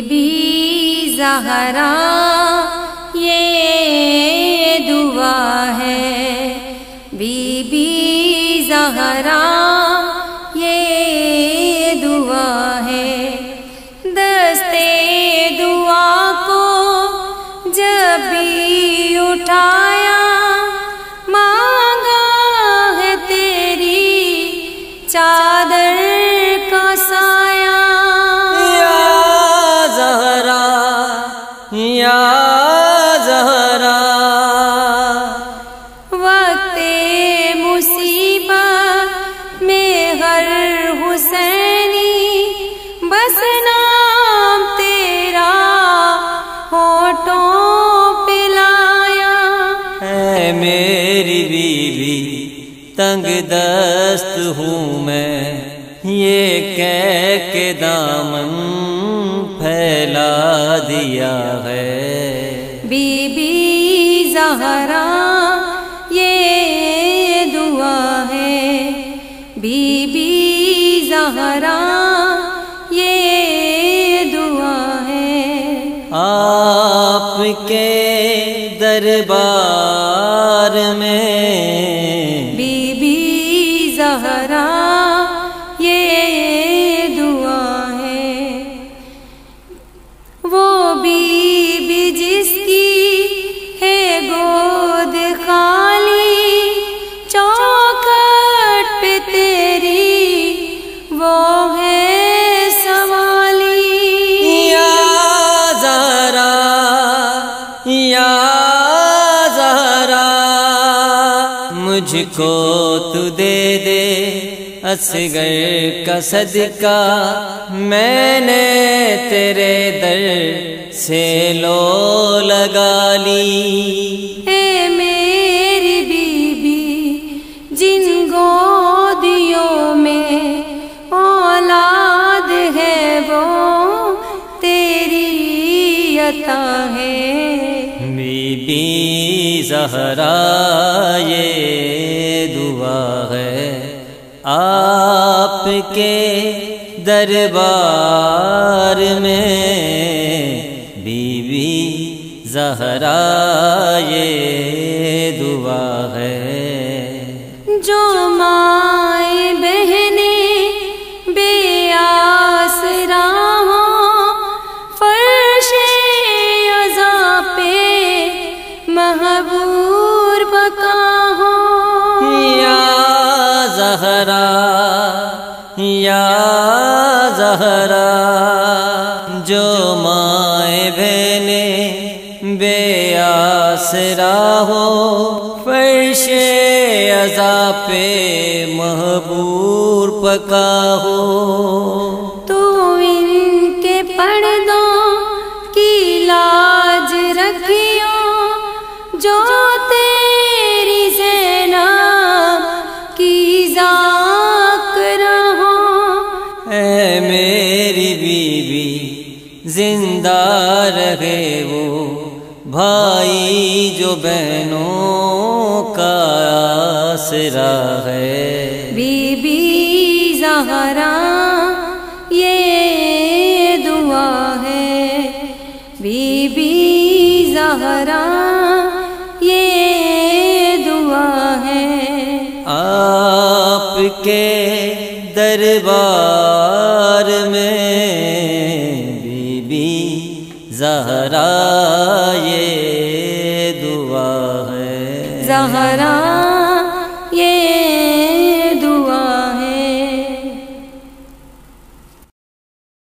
Be Zahra یہ دعا ہے۔ بی بی زہرا یا زہرا۔ وقت مصیبت میں ہر حسینی بس نام تیرا ہوٹوں پہ لایا۔ ہے میری بیوی تنگ دست ہوں میں۔ یہ کہہ کے دامن پھیلا دیا ہے بی بی زہرا یہ دعا ہے بی بی زہرا یہ دعا ہے آپ کے دربار میں مجھ کو تو دے دے۔ اصغر کا صدقہ میں نے تیرے در سے لو لگا لی۔ اے میری بیوی جن گودیوں میں اولاد ہے وہ تیری عطا ہے۔ بی بی زہرا یہ دعا ہے۔ آپ کے دربار میں بی بی زہرا یہ دعا ہے۔ جو ماں زہرا، یا زہرا، جو مائیں بہنے بے آسرا ہو، فرش ازا پہ محبور پکا ہو۔ میری بیوی زندہ رہے وہ بھائی جو بہنوں کا آسرا ہے۔ زہرا یہ دعا ہے۔ زہرا یہ